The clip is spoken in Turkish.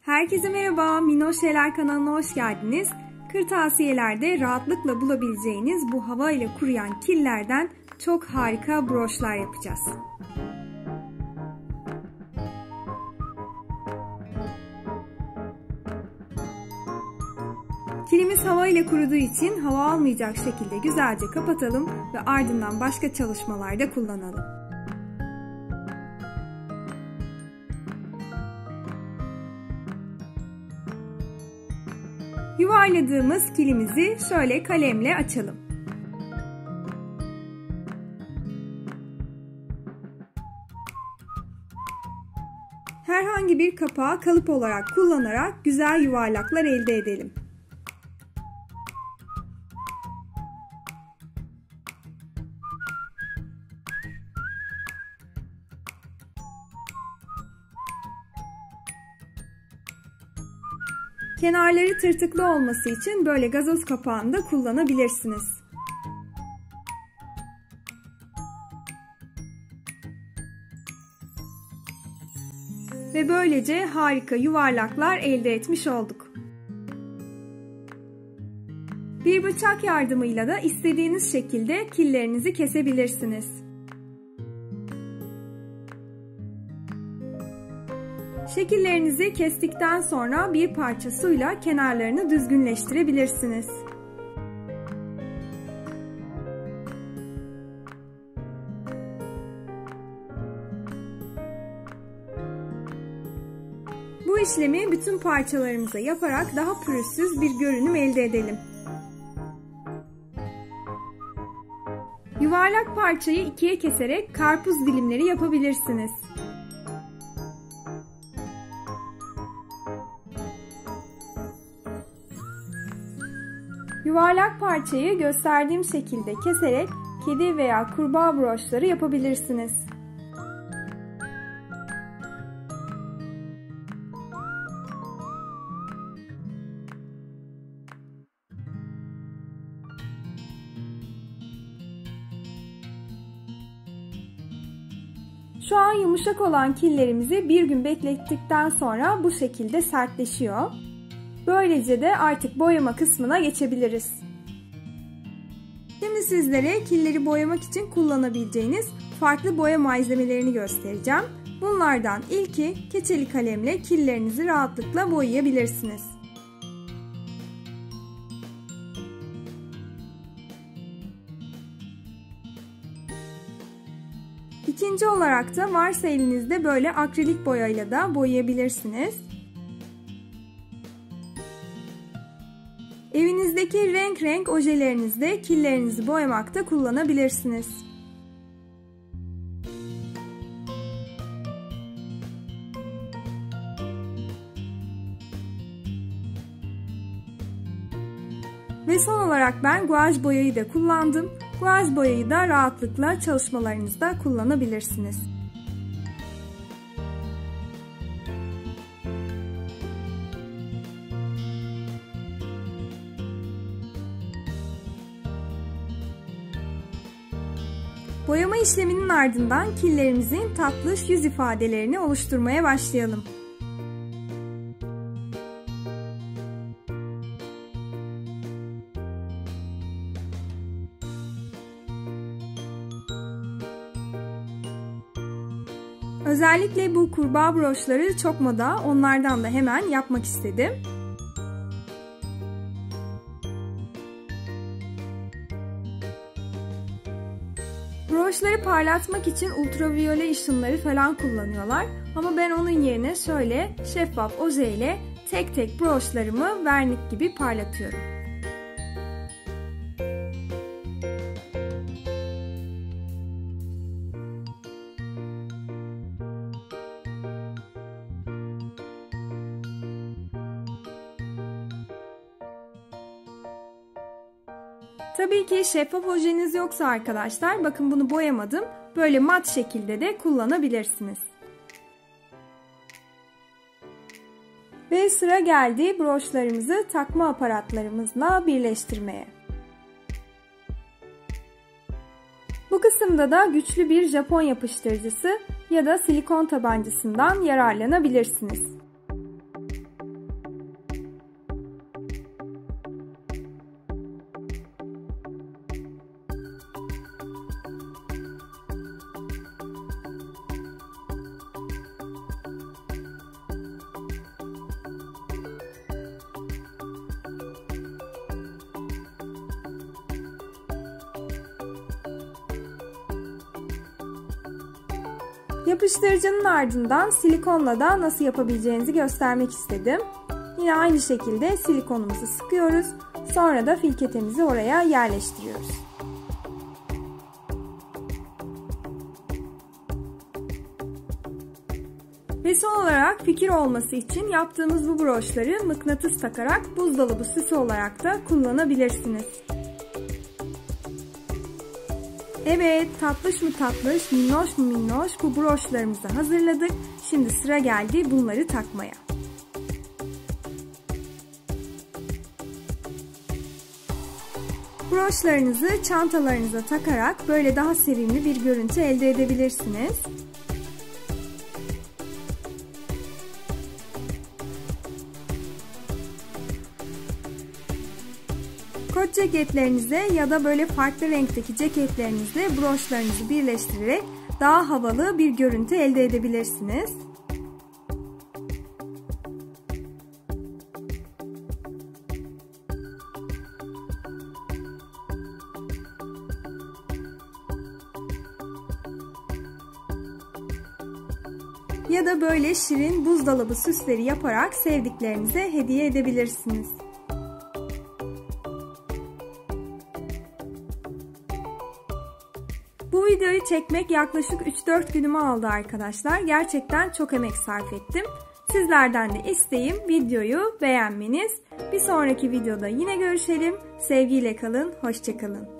Herkese merhaba, Minoş Şeyler kanalına hoş geldiniz. Kırtasiyelerde rahatlıkla bulabileceğiniz bu hava ile kuruyan killerden çok harika broşlar yapacağız. Kilimiz hava ile kuruduğu için hava almayacak şekilde güzelce kapatalım ve ardından başka çalışmalarda kullanalım. Yuvarladığımız kilimizi şöyle kalemle açalım. Herhangi bir kapağı kalıp olarak kullanarak güzel yuvarlaklar elde edelim. Kenarları tırtıklı olması için böyle gazoz kapağını da kullanabilirsiniz. Ve böylece harika yuvarlaklar elde etmiş olduk. Bir bıçak yardımıyla da istediğiniz şekilde killerinizi kesebilirsiniz. Şekillerinizi kestikten sonra bir parça suyla kenarlarını düzgünleştirebilirsiniz. Bu işlemi bütün parçalarımıza yaparak daha pürüzsüz bir görünüm elde edelim. Yuvarlak parçayı ikiye keserek karpuz dilimleri yapabilirsiniz. Yuvarlak parçayı gösterdiğim şekilde keserek kedi veya kurbağa broşları yapabilirsiniz. Şu an yumuşak olan killerimizi bir gün beklettikten sonra bu şekilde sertleşiyor. Böylece de artık boyama kısmına geçebiliriz. Şimdi sizlere killeri boyamak için kullanabileceğiniz farklı boya malzemelerini göstereceğim. Bunlardan ilki keçeli kalemle killerinizi rahatlıkla boyayabilirsiniz. İkinci olarak da varsa elinizde böyle akrilik boyayla da boyayabilirsiniz. Evinizdeki renk renk ojelerinizde killerinizi boyamakta kullanabilirsiniz. Ve son olarak ben guaj boyayı da kullandım. Guaj boyayı da rahatlıkla çalışmalarınızda kullanabilirsiniz. Boyama işleminin ardından killerimizin tatlış yüz ifadelerini oluşturmaya başlayalım. Özellikle bu kurbağa broşları çok moda, onlardan da hemen yapmak istedim. Broşları parlatmak için ultraviyole ışınları falan kullanıyorlar. Ama ben onun yerine şöyle şeffaf oje ile tek tek broşlarımı vernik gibi parlatıyorum. Tabii ki şeffaf ojeniz yoksa arkadaşlar bakın bunu boyamadım. Böyle mat şekilde de kullanabilirsiniz. Ve sıra geldi broşlarımızı takma aparatlarımızla birleştirmeye. Bu kısımda da güçlü bir Japon yapıştırıcısı ya da silikon tabancasından yararlanabilirsiniz. Yapıştırıcının ardından silikonla da nasıl yapabileceğinizi göstermek istedim. Yine aynı şekilde silikonumuzu sıkıyoruz. Sonra da filketemizi oraya yerleştiriyoruz. Ve son olarak fikir olması için yaptığımız bu broşları mıknatıs takarak buzdolabı süsü olarak da kullanabilirsiniz. Evet tatlış mı tatlış, minnoş mu minnoş bu broşlarımızı hazırladık. Şimdi sıra geldi bunları takmaya. Broşlarınızı çantalarınıza takarak böyle daha sevimli bir görüntü elde edebilirsiniz. Kot ceketlerinize ya da böyle farklı renkteki ceketlerinizle broşlarınızı birleştirerek daha havalı bir görüntü elde edebilirsiniz. Ya da böyle şirin buzdolabı süsleri yaparak sevdiklerinize hediye edebilirsiniz. Bu videoyu çekmek yaklaşık 3-4 günümü aldı arkadaşlar. Gerçekten çok emek sarf ettim. Sizlerden de isteğim videoyu beğenmeniz. Bir sonraki videoda yine görüşelim. Sevgiyle kalın, hoşçakalın.